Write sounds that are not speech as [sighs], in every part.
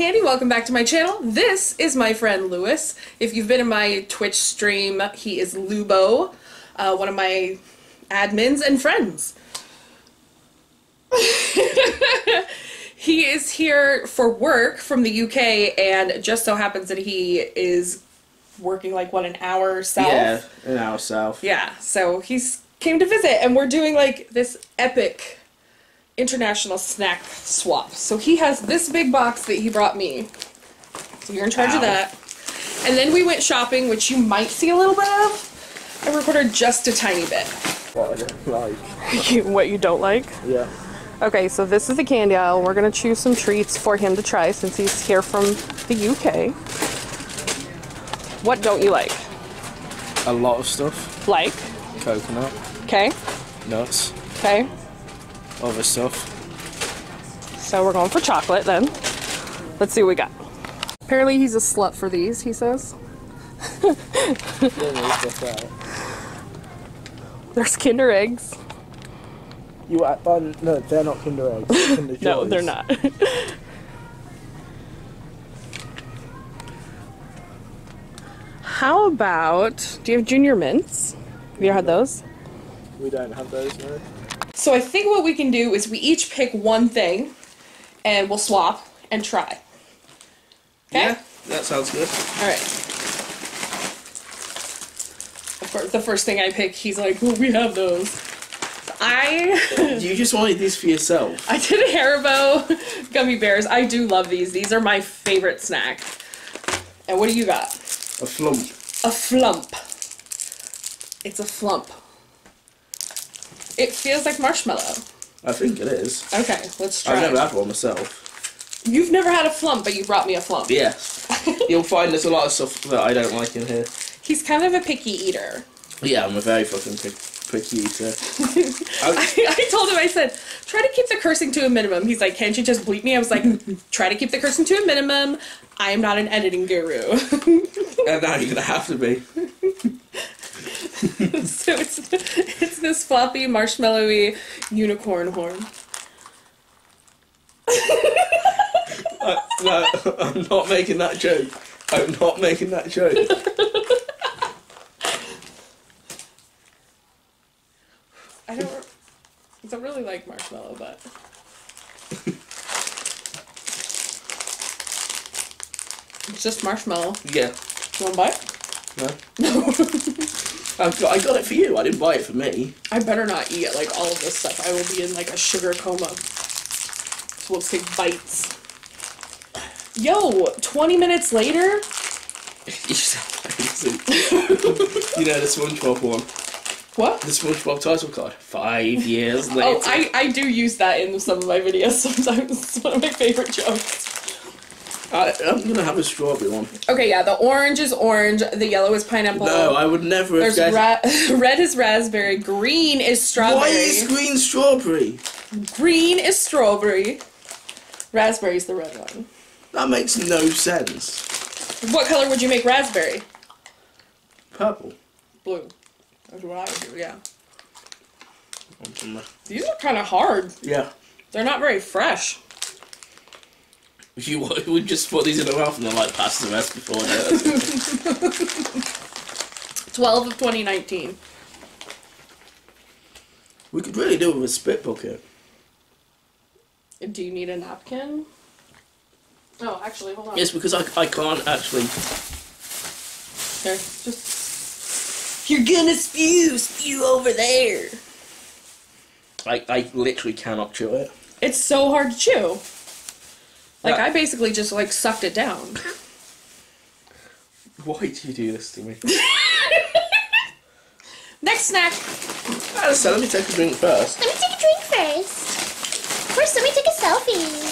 Kandy. Welcome back to my channel. This is my friend Lewis. If you've been in my Twitch stream, he is Lubo, uh, one of my admins and friends. [laughs] he is here for work from the UK, and just so happens that he is working like what an hour south. Yeah, an hour south. Yeah, so he's came to visit, and we're doing like this epic international snack swap. So he has this big box that he brought me. So you're in charge Ow. of that. And then we went shopping, which you might see a little bit of. I recorded just a tiny bit. What I don't like. what you don't like? [laughs] Yeah. Okay, so this is the candy aisle. We're gonna choose some treats for him to try since he's here from the UK. What don't you like? A lot of stuff. Like, Coconut, okay, nuts, okay. Other stuff. So we're going for chocolate then. Let's see what we got. Apparently he's a slut for these, he says. There's [laughs] Kinder Eggs. You are, oh, no, they're not Kinder Eggs. [laughs] Kinder No, they're not. [laughs] How about, do you have Junior Mints? Have you ever had those? We don't have those, no. So I think what we can do is we each pick one thing and we'll swap and try. Okay? Yeah, that sounds good. All right. The first thing I pick, he's like, well, we have those. I [laughs] You just wanted these for yourself. I did a Haribo gummy bears. I do love these. These are my favorite snack. And what do you got? A flump. A flump. It's a flump. It feels like marshmallow. I think it is. Okay, let's try. I've never had one myself. You've never had a flump, but you brought me a flump. Yes. [laughs] You'll find there's a lot of stuff that I don't like in here. He's kind of a picky eater. Yeah, I'm a very fucking pick, picky eater. [laughs] I, I told him, I said, try to keep the cursing to a minimum. He's like, can't you just bleep me? I was like, [laughs] try to keep the cursing to a minimum. I am not an editing guru. and now you're gonna have to be. [laughs] so it's, it's this floppy, marshmallowy unicorn horn. Uh, no, I'm not making that joke. I'm not making that joke. I don't, I don't really like marshmallow, but. It's just marshmallow. Yeah. You want to bite? [laughs] No. I've got, I got it for you. I didn't buy it for me. I better not eat like all of this stuff. I will be in like a sugar coma. So let's take bites. Yo, 20 minutes later? [laughs] you sound crazy. [laughs] you know the SpongeBob one. What? The SpongeBob title card. Five years oh, later. Oh, I, I do use that in some of my videos sometimes. It's one of my favorite jokes. I, am gonna have a strawberry one. Okay, yeah, the orange is orange, the yellow is pineapple. No, I would never There's ra- [laughs] red is raspberry, green is strawberry. Why is green strawberry? green is strawberry. Raspberry's the red one. That makes no sense. What color would you make raspberry? Purple. Blue. That's what I would do, yeah. Yeah. These are kind of hard. Yeah. They're not very fresh. If [laughs] you would just put these in the mouth and then like pass the rest before that. [laughs] 12 of 2019. we could really do it with a spit bucket. Do you need a napkin? Oh, actually, hold on. Yes, because I, I can't actually. There, just. You're gonna spew! Spew over there! I, I literally cannot chew it. It's so hard to chew. Like, Yeah. I basically just, like, sucked it down. [laughs] Why do you do this to me? [laughs] Next snack! Alistair, let me take a drink first. Let me take a drink first. First, let me take a selfie.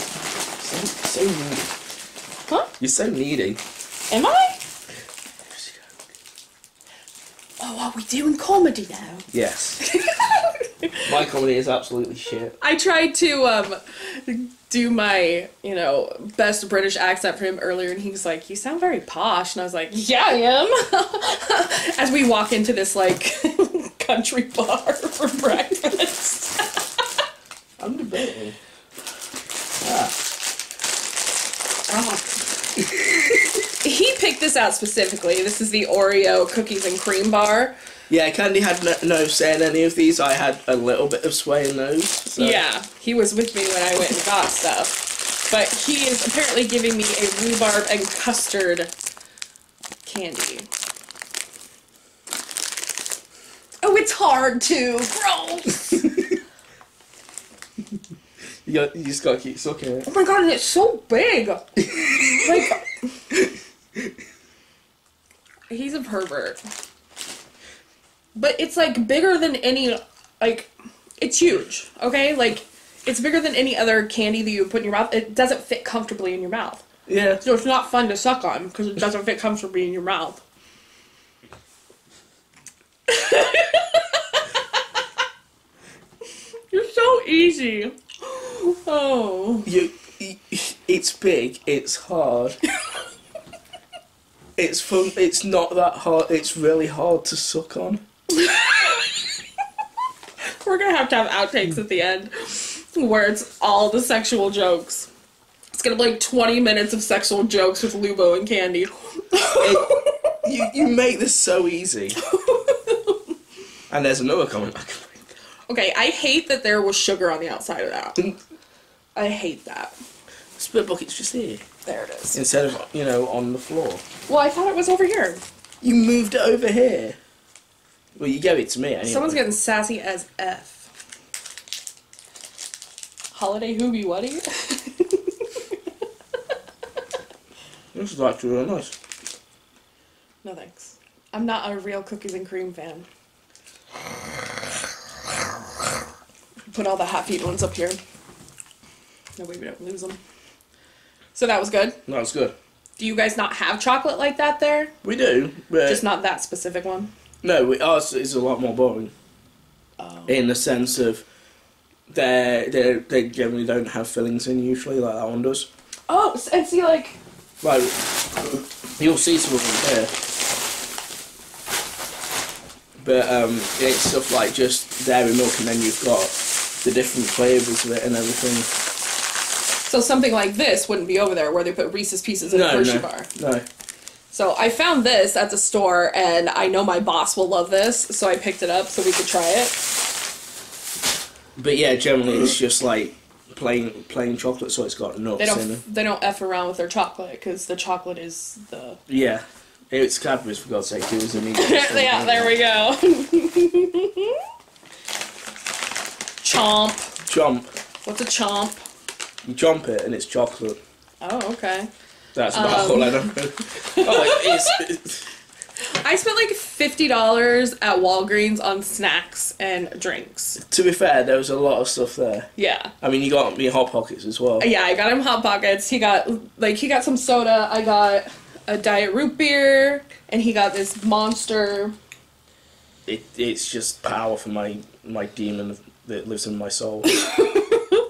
So, so needy. Huh? You're so needy. Am I? Oh, are we doing comedy now? Yes. [laughs] My comedy is absolutely shit. I tried to um do my, you know, best British accent for him earlier and he was like, You sound very posh and I was like, Yeah I am [laughs] As we walk into this like [laughs] country bar for breakfast. I'm debating. Ah. Oh this out specifically. This is the Oreo cookies and cream bar. Yeah, Kandy had no, no say in any of these. I had a little bit of sway in those. So. Yeah, he was with me when I went and got stuff. But he is apparently giving me a rhubarb and custard candy. Oh, it's hard too. Gross. [laughs] You, got, you just gotta keep sucking it. oh my god, and it's so big. [laughs] like, he's a pervert. But it's like bigger than any, like, it's huge. Okay, like, it's bigger than any other candy that you put in your mouth. It doesn't fit comfortably in your mouth. Yeah. So it's not fun to suck on because it doesn't fit comfortably in your mouth. [laughs] You're so easy. [gasps] Oh. You, you, it's big. It's hard. [laughs] it's fun. It's not that hard. It's really hard to suck on. [laughs] We're gonna have to have outtakes at the end where it's all the sexual jokes. It's gonna be like 20 minutes of sexual jokes with Lubo and Kandy. It, you you make this so easy. [laughs] And there's another comment. I can make. Okay, I hate that there was sugar on the outside of that. I hate that. Split bucket's just here There it is. instead of you know on the floor. Well, I thought it was over here. You moved it over here. Well, you gave it to me anyway. Someone's getting sassy as F. Holiday Hoobie Wuddy? [laughs] This is actually really nice. no thanks. I'm not a real cookies and cream fan. Put all the half-eaten ones up here. That way we don't lose them. So that was good. No, it's good. Do you guys not have chocolate like that there? We do, but Just not that specific one? no, we, ours is a lot more boring Oh. in the sense of they they they generally don't have fillings in usually like that one does. Oh, and see, like, Right, you'll see some of them here, but um, it's stuff like just dairy milk, and then you've got the different flavors of it and everything. So something like this wouldn't be over there where they put Reese's Pieces in a No, Hershey no, bar. no. So I found this at the store, and I know my boss will love this, so I picked it up so we could try it. But yeah, generally it's just like plain plain chocolate, so it's got They nuts in it. don't they don't f around with their chocolate because the chocolate is the Yeah, it's Cadbury's for God's sake. It was an yeah. There we go. [laughs] chomp. Chomp. What's a chomp? You chomp it and it's chocolate. Oh, okay. That's about Um. all I know. [laughs] oh, it's, it's, I spent like fifty dollars at Walgreens on snacks and drinks. to be fair, there was a lot of stuff there. Yeah. I mean, you got me hot pockets as well. Yeah, I got him hot pockets. He got like he got some soda. I got a diet root beer, and he got this monster. It, it's just power for my my demon that lives in my soul [laughs]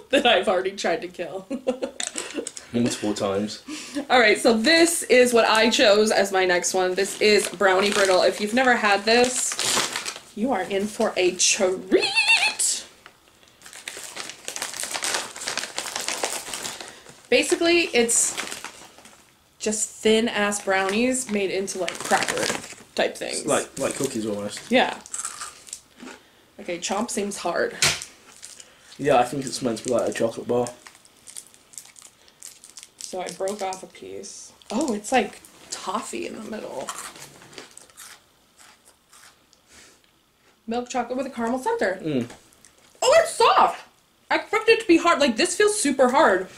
[laughs] that I've already tried to kill. [laughs] multiple times. All right, so this is what I chose as my next one. This is brownie brittle. If you've never had this, you are in for a treat. Basically, it's just thin ass brownies made into like cracker type things. Like like cookies almost. yeah. Okay, chomp seems hard. Yeah, I think it's meant to be like a chocolate bar. So I broke off a piece. Oh, it's like toffee in the middle. Milk chocolate with a caramel center. Mm. Oh, it's soft! I expected it to be hard. Like, this feels super hard.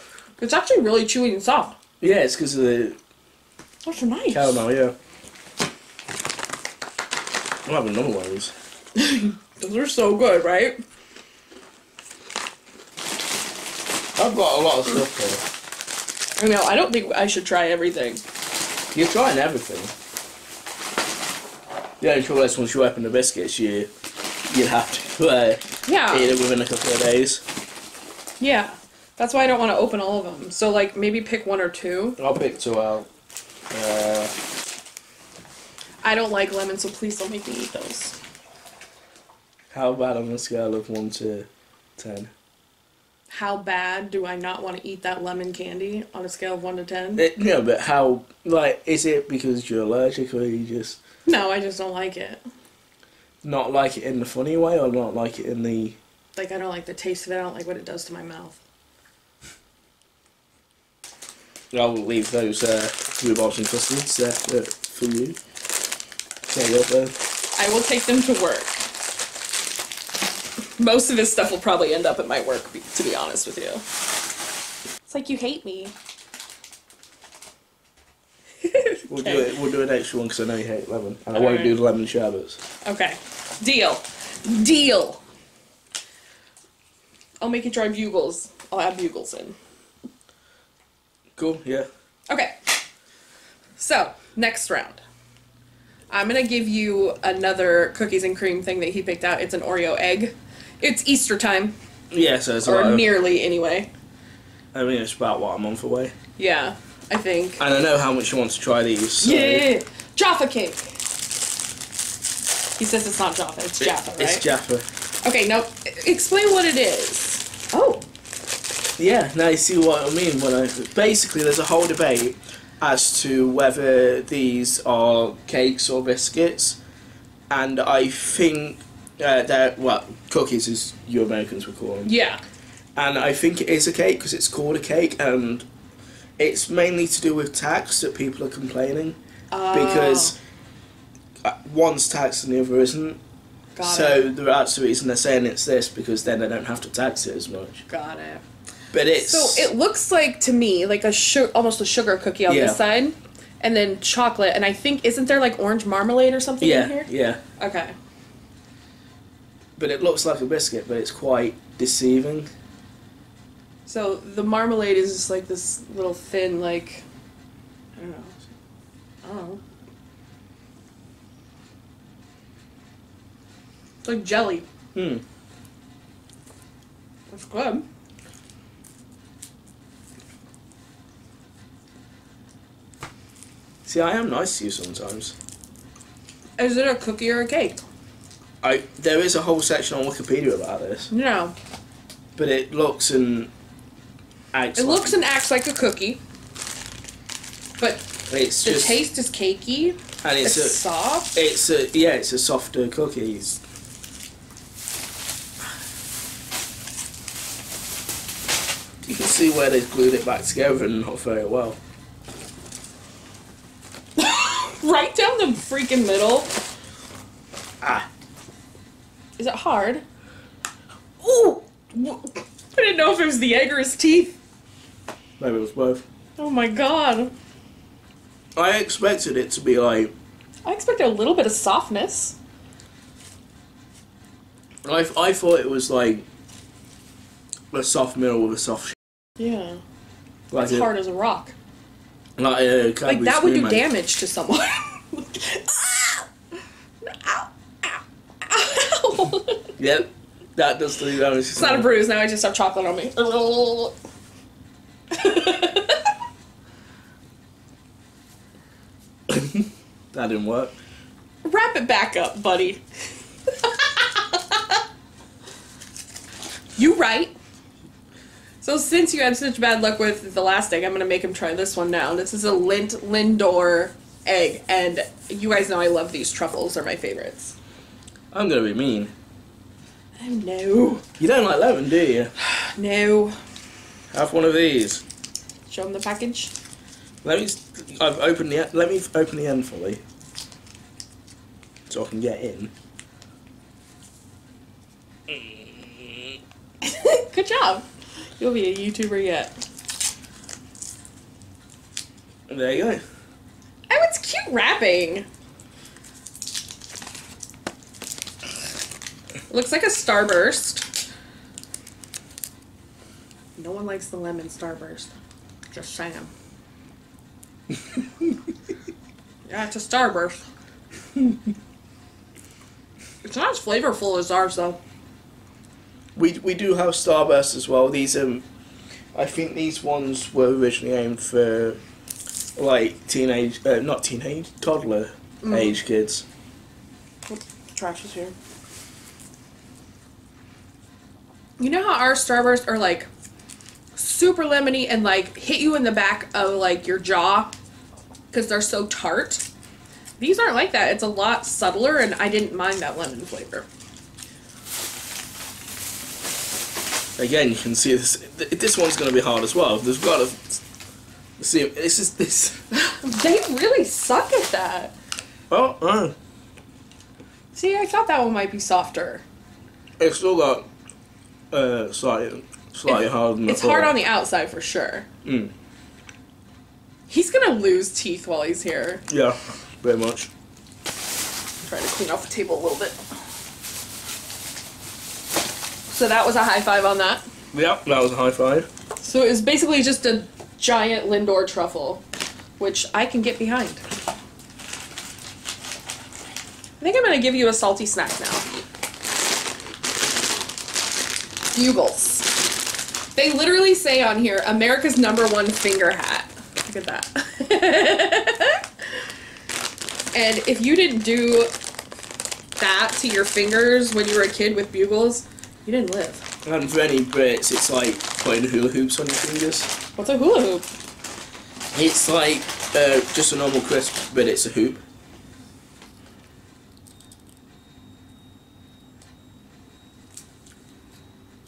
It's actually really chewy and soft. Yeah, it's because of the That's nice. caramel. Yeah. I'll have another one of these. [laughs] Those are so good, right? I've got a lot of stuff I know, I don't think I should try everything. You're trying everything. The only trouble is once you open the biscuits, you you'd have to [laughs] uh, Yeah. eat it within a couple of days. Yeah. That's why I don't want to open all of them. So, like, maybe pick one or two. I'll pick two out. Uh, I don't like lemon, so please don't make me eat those. how bad on a scale of one to ten? How bad do I not want to eat that lemon candy on a scale of one to ten? It, yeah, but how? Like, is it because you're allergic, or you just No, I just don't like it. not like it in the funny way, or not like it in the? Like I don't like the taste of it. I don't like what it does to my mouth. I'll leave those uh, rhubarb and custards there uh, for you. You're uh, I will take them to work. Most of his stuff will probably end up at my work, to be honest with you. It's like you hate me. We'll do it. We'll do an extra one because I know you hate lemon, and I won't Alright. do the lemon sherbets. Okay. Deal. Deal. I'll make you try bugles. I'll add bugles in. Cool. Yeah. Okay. So, next round. I'm gonna give you another cookies and cream thing that he picked out. It's an Oreo egg. It's Easter time, Yeah. So it's a or lot of- nearly anyway. I mean, it's about what a month away, Yeah, I think. and I know how much you want to try these. So Yeah, Jaffa cake. He says it's not Jaffa, it's it- Jaffa, right? It's Jaffa. okay, now explain what it is. Oh, Yeah, now you see what I mean when I basically there's a whole debate as to whether these are cakes or biscuits, and I think uh, they're well cookies as you Americans would call them, yeah. and I think it is a cake because it's called a cake, and it's mainly to do with tax that people are complaining because uh, one's taxed and the other isn't. Got so it. the that's the reason they're saying it's this because then they don't have to tax it as much. Got it. But it's So it looks like to me like a su- almost a sugar cookie on Yeah. this side, and then chocolate. And I think isn't there like orange marmalade or something yeah in here? yeah. Okay. But it looks like a biscuit, but it's quite deceiving. So the marmalade is just like this little thin like I don't know. I don't know. It's like jelly. Hmm. That's good. See, I am nice to you sometimes. Is it a cookie or a cake? I there is a whole section on Wikipedia about this, No. but it looks and acts. It like- looks and acts like a cookie. But It's the just taste is cakey. and It's, it's, a soft. it's a yeah it's a softer cookies. You can see where they've glued it back together and not very well. [laughs] right down the freaking middle. Is it hard? Ooh! I didn't know if it was the egg or his teeth. maybe it was both. Oh my god. I expected it to be like I expected a little bit of softness. I, I thought it was like a soft middle with a soft sh- Yeah. like It's a, hard as a rock. like a Like that would do Spearmint. damage to someone. [laughs] Ah! Ow! [laughs] Yep, that does do damage. it's not a bruise, now I just have chocolate on me. [laughs] That didn't work. Wrap it back up, buddy. [laughs] you right. So since you had such bad luck with the last egg, I'm gonna make him try this one now. This is a Lint Lindor egg, and you guys know I love these truffles; they're my favorites. I'm gonna be mean. Oh no, You don't like lemon, do you? [sighs] no! Have one of these. Show him the package. Let me. I've opened the. Let me open the end fully, so I can get in. [laughs] Good job. You'll be a YouTuber yet. There you go. Oh, it's cute wrapping. Looks like a Starburst. No one likes the lemon Starburst. Just saying. [laughs] yeah, it's a Starburst. it's not as flavorful as ours, though. We we do have Starburst as well. These um, I think these ones were originally aimed for, like teenage, uh, not teenage, toddler age kids. Trash is here. You know how our Starburst are like super lemony and like hit you in the back of like your jaw because they're so tart. These aren't like that. It's a lot subtler, and I didn't mind that lemon flavor. Again, you can see this. This one's going to be hard as well. There's got to see. This is this. [laughs] They really suck at that. Oh, oh, See, I thought that one might be softer. it's still got uh, slightly, slightly It- harder than It's hard on the outside for sure. Mm. He's gonna lose teeth while he's here. Yeah, very much. Trying to clean off the table a little bit. So that was a high five on that. Yep, that was a high five. So it was basically just a giant Lindor truffle, which I can get behind. I think I'm gonna give you a salty snack now. Bugles. They literally say on here, America's number one finger hat. Look at that. [laughs] and if you didn't do that to your fingers when you were a kid with bugles, you didn't live. And for any Brits, it's like putting hula hoops on your fingers. What's a hula hoop? It's like uh, just a normal crisp, but it's a hoop.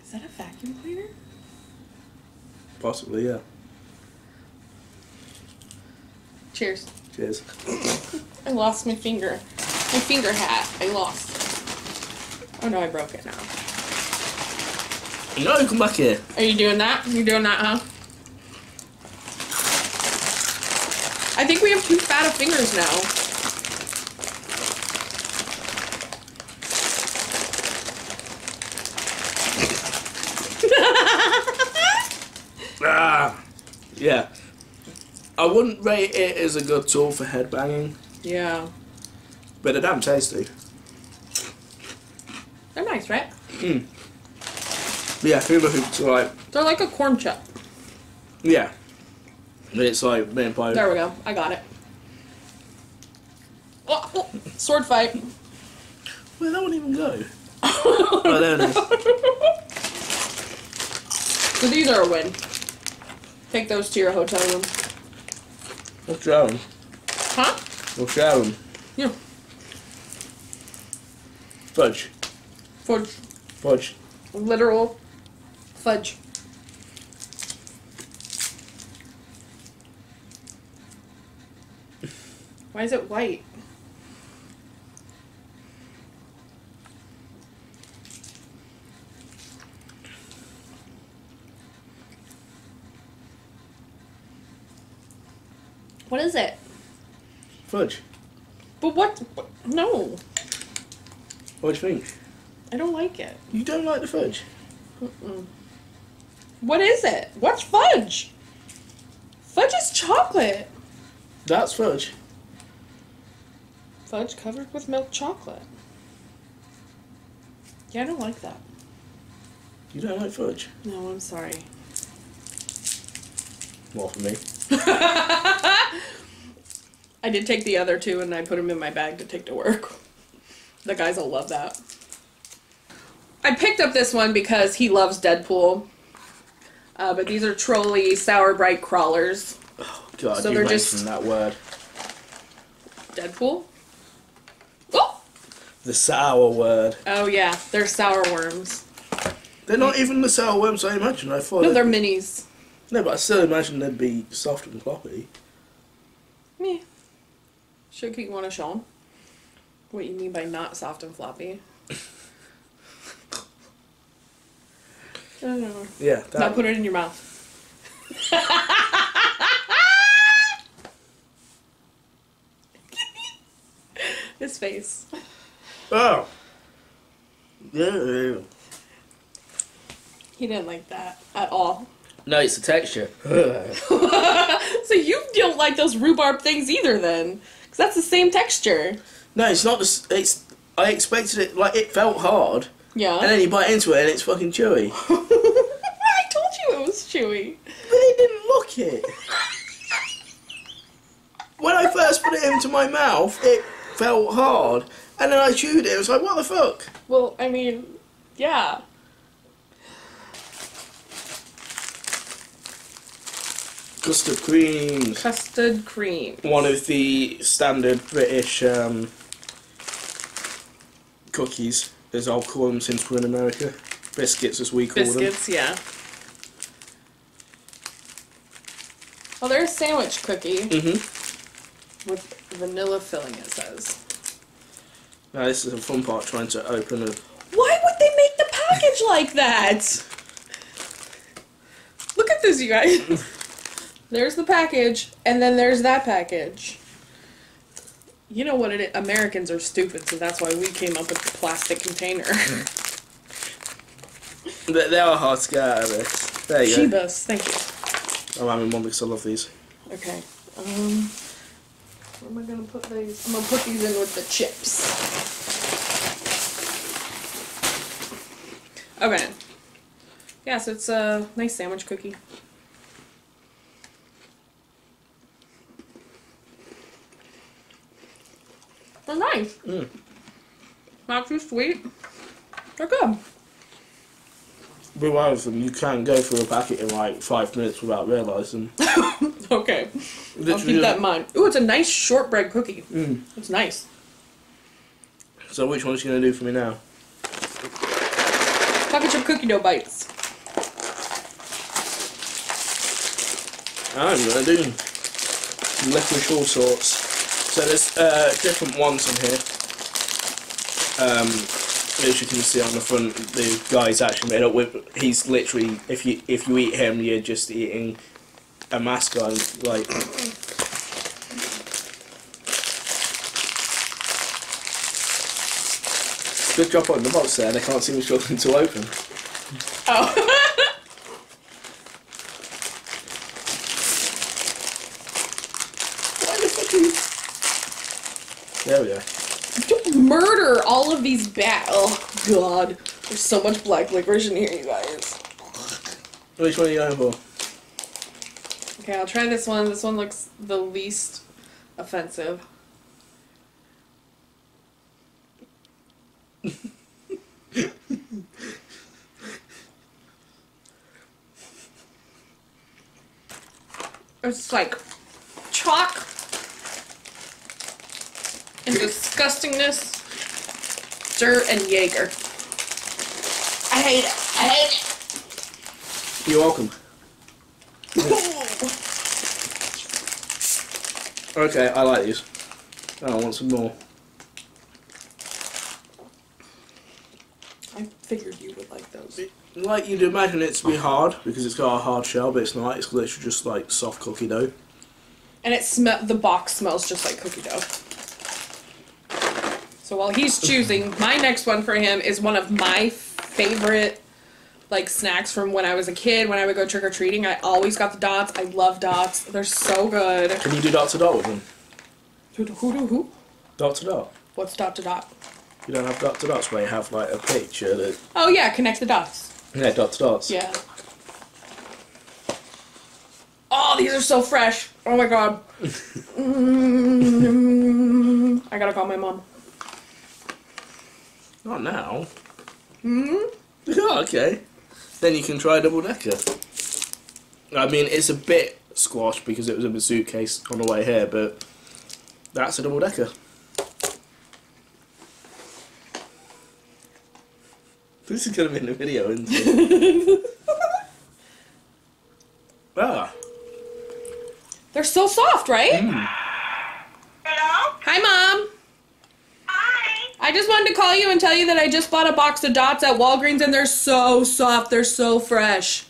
Is that a vacuum cleaner? Possibly, yeah. Cheers. Cheers. [laughs] I lost my finger. My finger hat. I lost. Oh no, I broke it now. No, come back here. Are you doing that? You doing that, huh? I think we have too fat of fingers now. Ah, yeah. I wouldn't rate it as a good tool for headbanging, Yeah. but they're damn tasty. They're nice, right? But yeah, hula hoops are like, They're like a corn chip. yeah. But it's like being pie. There we go. I got it. Oh, oh, sword fight. Where'd that one even go? [laughs] oh, there it is. So these are a win. Take those to your hotel room. We'll share them. Huh? We'll share them. Yeah. Fudge. Fudge. Fudge. Literal fudge. Why is it white? What is it? Fudge. But what? No, What do you think? I don't like it. You don't like the fudge? What is it? What's fudge? Fudge is chocolate. That's fudge. Fudge covered with milk chocolate. Yeah, I don't like that. You don't like fudge? No, I'm sorry. More for me. [laughs] I did take the other two and I put them in my bag to take to work. The guys will love that. I picked up this one because he loves Deadpool. Uh, but these are Trolli Sour Brite Crawlers. Oh, God, So they're just- that word. Deadpool? Oh! The sour word. Oh, yeah, they're sour worms. They're not even the sour worms I imagine. I thought. No, they're minis. No, but I still imagine they'd be soft and floppy. Meh. Should you want to show 'em What you mean by not soft and floppy? I don't know. Yeah. Now put it in your mouth. [laughs] His face. oh. Yeah. He didn't like that at all. No, it's the texture. [laughs] So you don't like those rhubarb things either, then? Because that's the same texture. no, it's not. The, it's. I expected it like it felt hard, Yeah. and then you bite into it and it's fucking chewy. [laughs] I told you it was chewy. But it didn't look it. when I first put it into my mouth, it felt hard, and then I chewed it. It was like, what the fuck? Well, I mean, yeah. Custard cream. Custard cream. One of the standard British um, cookies, as I'll call them since we're in America. Biscuits, as we call them. Biscuits, yeah. Well, there's a sandwich cookie hmm with vanilla filling, it says. Now this is a fun part, trying to open a. Why would they make the package like that? [laughs] Look at this, you guys. [laughs] there's the package, and then there's that package. You know what it is? Americans are stupid, so that's why we came up with the plastic container. [laughs] They, they are hard to get out of this. There you go. Shebas, thank you. I'm having one because I love these. Okay. Um, where am I gonna put these? I'm gonna put these in with the chips. Okay. Yeah, so it's a nice sandwich cookie. They're nice. Mm. Not too sweet. They're good. Be them, you can't go through a packet in like five minutes without realising. [laughs] Okay. I'll keep that in mind. Ooh, it's a nice shortbread cookie. Mm. It's nice. So which one's going to do for me now? Chocolate chip cookie dough bites. I'm going to do licorice Allsorts. So there's uh, different ones in here. Um, as you can see on the front, the guy's actually made up with. He's literally, if you if you eat him, you're just eating a mascot. Like good job on the box there. They can't see me struggling to open. Oh. [laughs] Why the cookies? There we go. Don't murder all of these bat. Oh god, there's so much black licorice in here, you guys. Which one are you going for? Okay, I'll try this one. This one looks the least offensive. [laughs] It's like chalk and disgustingness, dirt, and Jaeger. I hate it. I hate it. You're welcome. [laughs] Okay, I like these. Oh, I want some more. I figured you would like those. Like you'd imagine it to be hard because it's got a hard shell, but it's not. It's literally just like soft cookie dough. And it smell the box smells just like cookie dough. So while he's choosing, my next one for him is one of my favorite like snacks from when I was a kid. When I would go trick or treating, I always got the dots. I love dots. They're so good. Can you do dot to dot with them? Who who who? who? Dot to dot. What's dot to dot? You don't have dot to dots where you have like a picture that Oh yeah, connect the dots. yeah dot to dots. Yeah. Oh, these are so fresh. Oh my god. [laughs] Mm, I gotta call my mom. Not now. Hmm. Oh, okay. Then you can try double decker. I mean, it's a bit squashed because it was in the suitcase on the way here, but that's a double decker. This is gonna be in the video, isn't it? [laughs] ah, They're so soft, right? Hello? Hi, mom. Hi. I just wanted to call you and tell you that I just bought a box of dots at Walgreens and they're so soft. They're so fresh.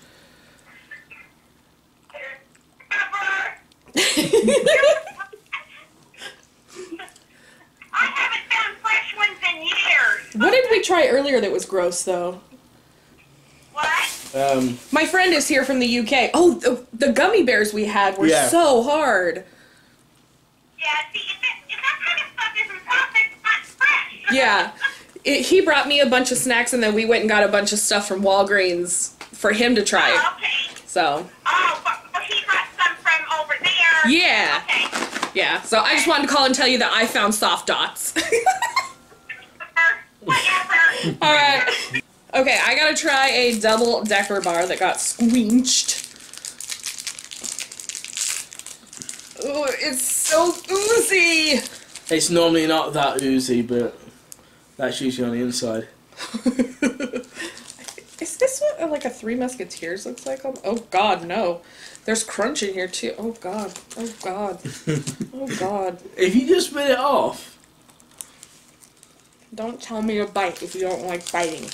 [laughs] I haven't found fresh ones in years. what did we try earlier that was gross, though? What? um, My friend is here from the UK. Oh, the, the gummy bears we had were Yeah. so hard. Yeah, see, if, it, if that kind of stuff isn't soft, it's not fresh. Yeah. It, he brought me a bunch of snacks and then we went and got a bunch of stuff from Walgreens for him to try. Oh, okay. So, Oh, but, but he got some from over there. Yeah. Okay. yeah. So I just wanted to call and tell you that I found soft dots. [laughs] Whatever. All right. Okay, I gotta try a double decker bar that got squinched. Ooh, it's so oozy. It's normally not that oozy, but that's usually on the inside. [laughs] Is this what like a Three Musketeers looks like? Oh, oh God, no. There's crunch in here too. Oh God. Oh God. [laughs] oh God. If you just spit it off, Don't tell me to bite if you don't like biting.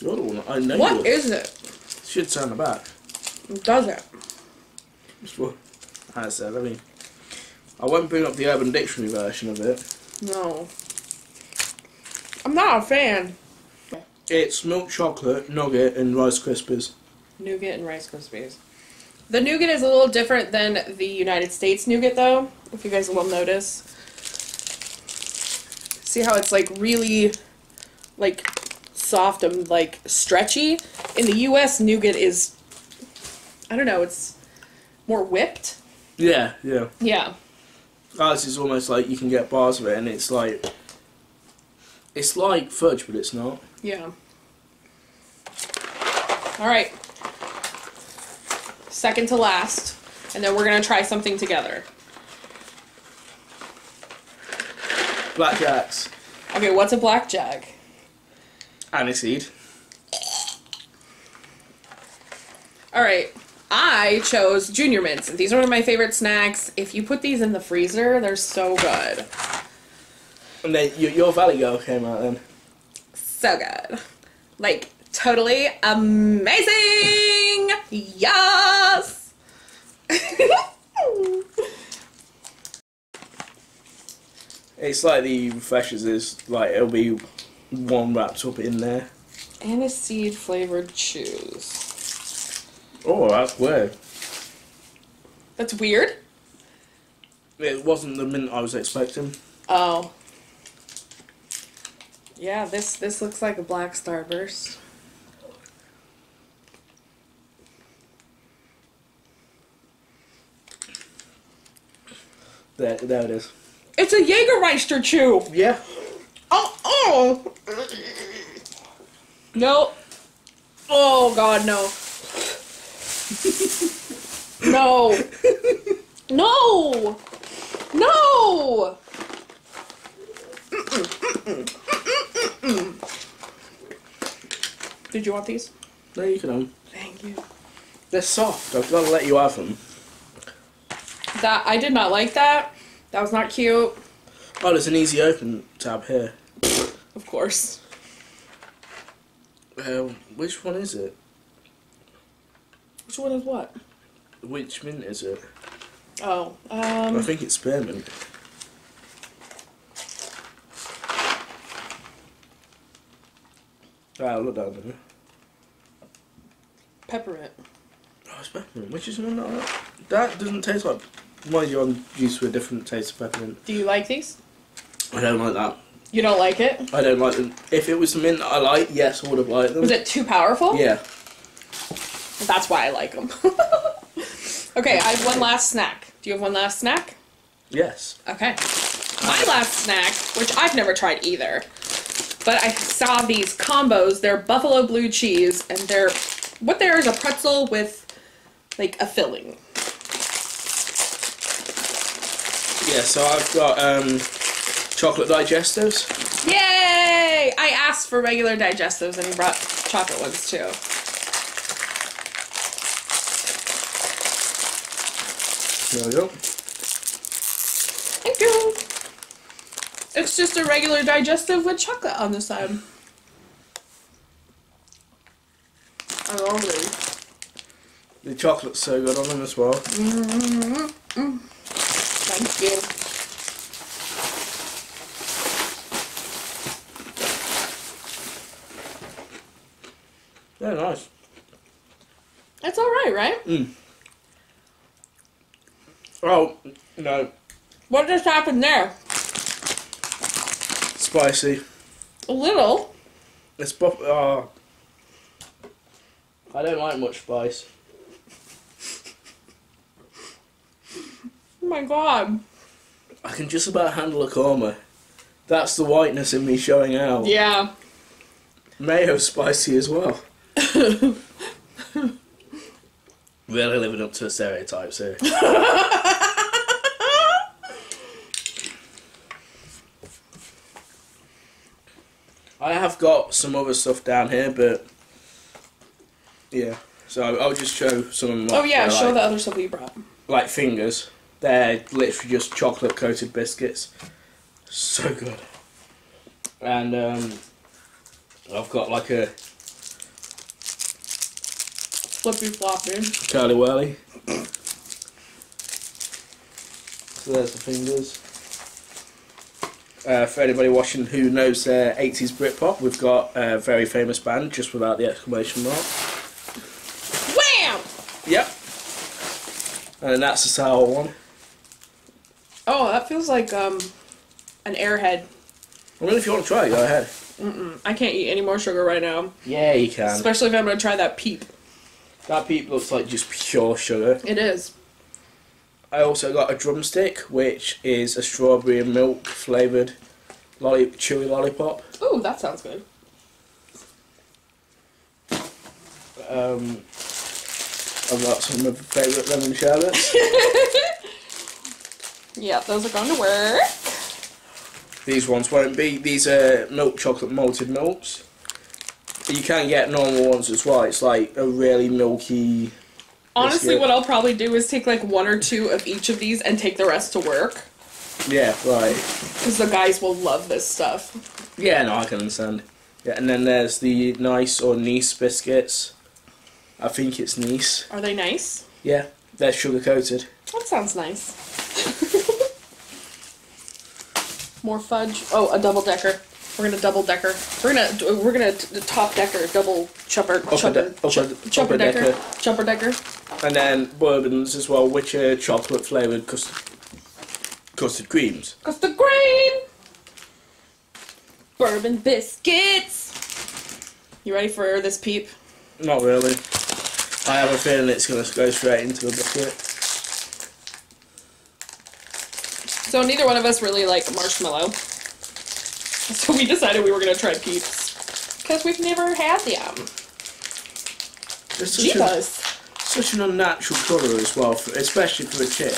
you're the one. I know What is it? Shit's on the back. Does it? What I said. I mean, I won't bring up the Urban Dictionary version of it. No. I'm not a fan. It's milk chocolate, nougat, and Rice Krispies. Nougat and Rice Krispies. The nougat is a little different than the United States nougat, though, if you guys will notice. See how it's like really, like, soft and like stretchy? In the US, nougat is, I don't know, it's more whipped. Yeah, yeah. Yeah. Ours is almost like you can get bars of it, and it's like it's like fudge, but it's not. Yeah. All right. Second to last, and then we're gonna try something together. Blackjacks, Okay, what's a blackjack? aniseed. All right. I chose Junior Mints. These are one of my favorite snacks. If you put these in the freezer, they're so good. And then your, your Valley Girl came out then. So good. Like, totally amazing! Yes! [laughs] It's like the refreshers is like it'll be one wrapped up in there. Aniseed flavored chews. Oh, that's weird. That's weird. It wasn't the mint I was expecting. Oh. Yeah, this this looks like a black starburst. There, there it is. It's a Jägermeister chew. Yeah. Oh, oh. No. Oh God, no. [laughs] [laughs] no. No. No. Did you want these? No, you can have 'em. Thank you. They're soft. I've got to let you have them. That I did not like that. That was not cute. Oh, there's an easy open tab here. Of course. Uh, which one is it? Which one is what? Which mint is it? Oh, I um, think it's spearmint. Ah, look down there. peppermint. Oh, it's peppermint. Which is one that I like? That doesn't taste like. Mind you, I'm used to a different taste of peppermint. Do you like these? I don't like that. You don't like it? I don't like them. If it was mint that I like, yes, I would have liked them. Was it too powerful? Yeah. That's why I like them. [laughs] okay, I have one last snack. Do you have one last snack? Yes. Okay. My last snack, which I've never tried either, but I saw these combos. They're buffalo blue cheese, and they're what there is a pretzel with like a filling. Yeah, so I've got um, chocolate digestives. Yay! I asked for regular digestives, and he brought chocolate ones too. There we go. Thank you. It's just a regular digestive with chocolate on the side. I love these. The chocolate's so good on them as well. Mmm. Thank you. They're nice. It's alright, right? Mm. Oh, no. What just happened there? Spicy. A little. It's buff. Oh. I don't like much spice. Oh my god. I can just about handle a korma. That's the whiteness in me showing out. Yeah. Mayo's spicy as well. [laughs] Really living up to the stereotypes [laughs] here. I have got some other stuff down here, but yeah. So I'll just show some of them. Oh yeah, show like, the other stuff you brought. like fingers. They're literally just chocolate coated biscuits. So good. And um, I've got like a Flippy floppy. Curly Wurly. So there's the fingers. Uh, for anybody watching who knows their 80s Britpop, we've got a very famous band just without the exclamation mark. Wham! Yep. And that's the sour one. Oh, that feels like um an airhead. I mean, if you want to try it, go ahead. I can't eat any more sugar right now. Yeah, you can. Especially if I'm gonna try that peep. That peep looks like just pure sugar. It is. I also got a drumstick, which is a strawberry and milk flavoured lolly- chewy lollipop. Ooh, that sounds good. Um, I've got some of my favourite lemon sherbets. [laughs] Yeah, those are going to work. These ones won't be. These are milk chocolate malted milks. You can get normal ones as well. It's like a really milky. Honestly, what I'll probably do is take like one or two of each of these and take the rest to work. Yeah, right. Because the guys will love this stuff. Yeah, no, I can understand. Yeah, and then there's the nice or Nice biscuits. I think it's Nice. Are they nice? Yeah, they're sugar coated. That sounds nice. [laughs] More fudge. Oh, a double decker. We're gonna double decker. We're gonna we're gonna t- top decker, double chopper, chopper, de- upper- chop- chopper upper decker, decker. chopper decker. And then bourbons as well, which are chocolate flavoured custard, custard creams. Custard cream. Bourbon biscuits. You ready for this peep? Not really. I have a feeling it's going to go straight into the bucket. So neither one of us really like marshmallow. So we decided we were gonna try peeps. Because we've never had them. It's such, a, Jeebus. such an unnatural colour as well, for, especially for a chick.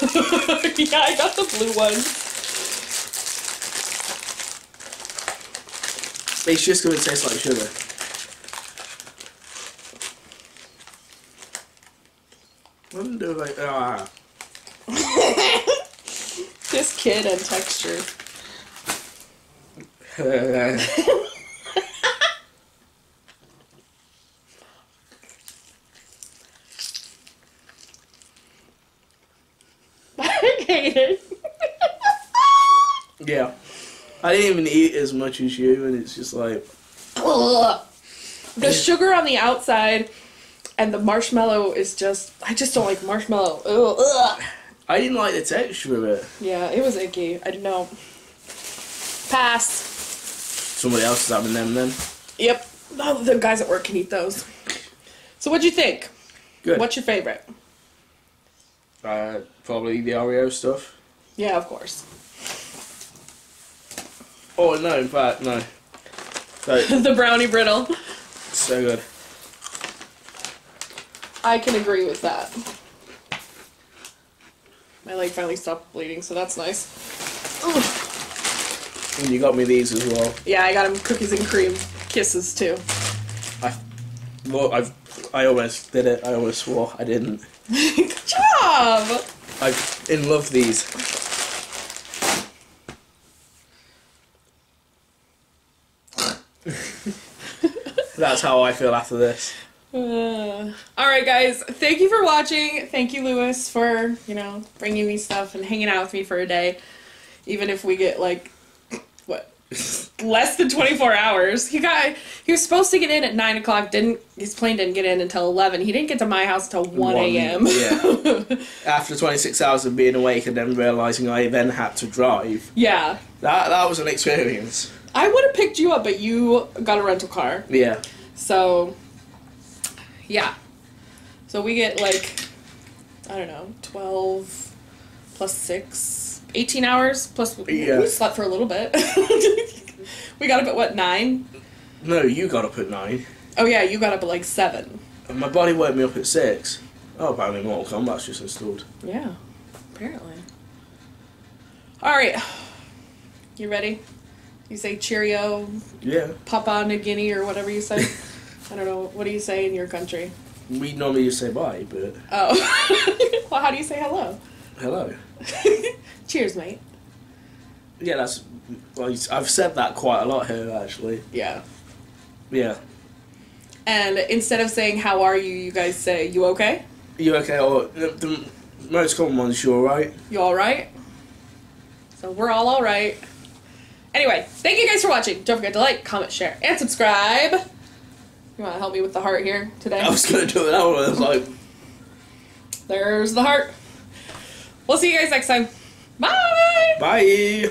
[laughs] yeah, I got the blue one. It's just going to taste like sugar. I wonder like ah. [laughs] This kid and texture. [laughs] I hate it. Yeah. I didn't even eat as much as you, and it's just like Ugh. The sugar on the outside and the marshmallow is just. I just don't like marshmallow. Ugh. Ugh. I didn't like the texture of it. Yeah, it was icky. I don't know. Pass. Somebody else is having them then. Yep. Oh, the guys at work can eat those. So what'd you think? Good. What's your favorite? Uh, probably the Oreo stuff. Yeah, of course. Oh no, in fact, no. So, [laughs] the brownie brittle. so good. I can agree with that. My leg finally stopped bleeding, so that's nice. Ugh. And you got me these as well. Yeah, I got him cookies and cream kisses too. I, well, I've, I almost did it. I almost swore I didn't. [laughs] Good job! I in love these. That's how I feel after this. Uh, all right, guys. Thank you for watching. Thank you, Lewis, for you know bringing me stuff and hanging out with me for a day, even if we get like [clears throat] what less than twenty four hours. He got he was supposed to get in at nine o'clock. Didn't his plane didn't get in until eleven. He didn't get to my house until one a.m. Yeah. [laughs] After 26 hours of being awake and then realizing I then had to drive. yeah. That that was an experience. I would have picked you up, but you got a rental car. Yeah. So, yeah. So we get like, I don't know, 12 plus 6, 18 hours plus. Yeah. We slept for a little bit. [laughs] we got up at what, 9? No, you got up at nine. Oh, yeah, you got up at like 7. And my body woke me up at six. Oh, apparently Mortal Kombat's just installed. Yeah, apparently. All right, you ready? You say Cheerio, Yeah. Papa Guinea or whatever you say. [laughs] I don't know. What do you say in your country? We normally just say bye, but Oh, [laughs] well, how do you say hello? hello. [laughs] Cheers, mate. Yeah, that's. Well, I've said that quite a lot here, actually. Yeah. Yeah. And instead of saying "How are you," you guys say "You okay?" You okay? Or the, the most common one's you alright? You all right? So we're all all right. Anyway, thank you guys for watching. Don't forget to like, comment, share, and subscribe. You want to help me with the heart here today? I was gonna do it. I was like, There's the heart. We'll see you guys next time. Bye. bye.